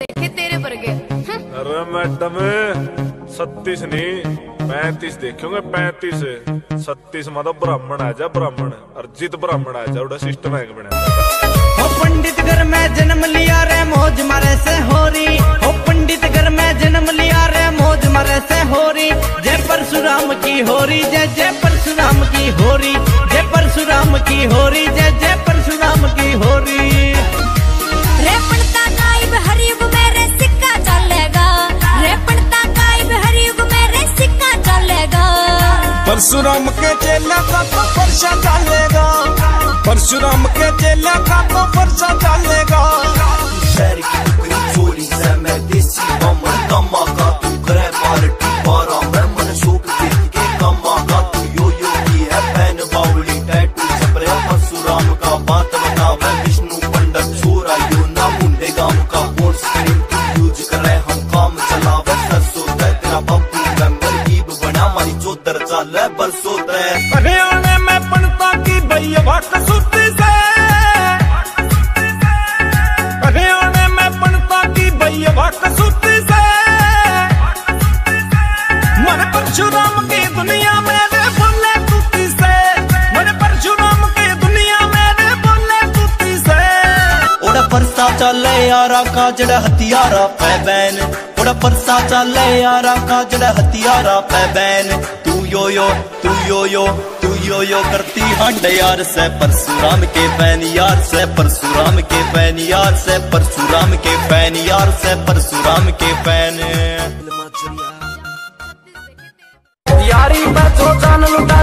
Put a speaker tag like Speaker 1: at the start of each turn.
Speaker 1: देखे तेरे वर्गे। हं,
Speaker 2: अरे मैडम छत्तीस नहीं पैंतीस देखोगे पैंतीस। छत्तीस मतलब ब्राह्मण आ जा ब्राह्मण। अर्जित ब्राह्मण आ जा उड़ा सिस्टम है बना।
Speaker 3: हो पंडित घर में जन्म लिया रे मौज मारे से होरी हो पंडित घर में जन्म लिया रे मौज मारे से होरी जय परशुराम की होरी जय जय परशुराम की होरी जय परशुराम के
Speaker 4: चेला का तो परसा डालेगा। परशुराम के चेला का तो परसा डालेगा।
Speaker 5: बरसों तय।
Speaker 4: हरियाणा में पनता की भैया
Speaker 5: परसा चल यारा का जड़ा हथियारा पै बैन। बड़ा परसा चल यारा का जड़ा हथियारा पै बैन। तू यो यो, तू यो यो, तू यो यो करती हंड यार से परशुराम के पैन यार से परशुराम के पैन यार से परशुराम के पैन यार से परशुराम के पैन यारी पर छोटा तो